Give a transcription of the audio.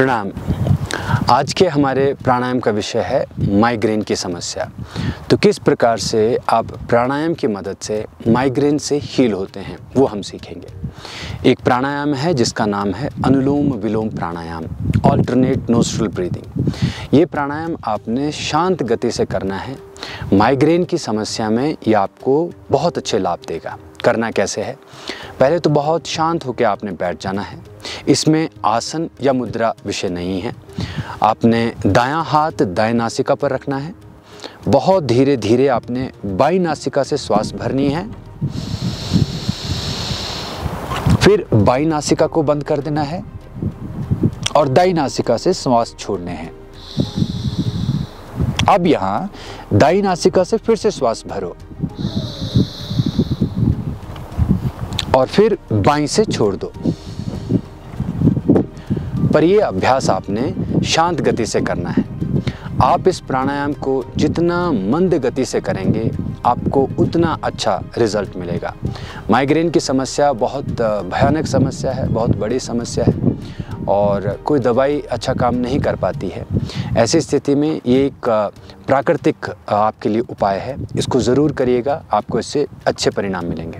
प्रणाम। आज के हमारे प्राणायाम का विषय है माइग्रेन की समस्या। तो किस प्रकार से आप प्राणायाम की मदद से माइग्रेन से हील होते हैं, वो हम सीखेंगे। एक प्राणायाम है, जिसका नाम है Anulom Vilom pranayama alternate nostril breathing ये प्राणायाम आपने शांत गति से करना है। माइग्रेन की समस्या में ये आपको बहुत अच्छे लाभ देगा। करना कैसे है? पहले तो बहुत शांत होकर आपने बैठ जाना है। इसमें आसन या मुद्रा विषय नहीं है। आपने दायां हाथ दाएँ नासिका पर रखना है। बहुत धीरे धीरे आपने बाई नासिका से श्वास भरनी है। फिर बाई नासिका को बंद कर देना है और दाई नासिका से श्वास छोड़ने हैं। अब यहाँ दाई नासिका से फिर से श्वास भरो। और फिर बाई से छोड़ दो। पर यह अभ्यास आपने शांत गति से करना है। आप इस प्राणायाम को जितना मंद गति से करेंगे, आपको उतना अच्छा रिज़ल्ट मिलेगा। माइग्रेन की समस्या बहुत भयानक समस्या है, बहुत बड़ी समस्या है और कोई दवाई अच्छा काम नहीं कर पाती है। ऐसी स्थिति में ये एक प्राकृतिक आपके लिए उपाय है। इसको ज़रूर करिएगा, आपको इससे अच्छे परिणाम मिलेंगे।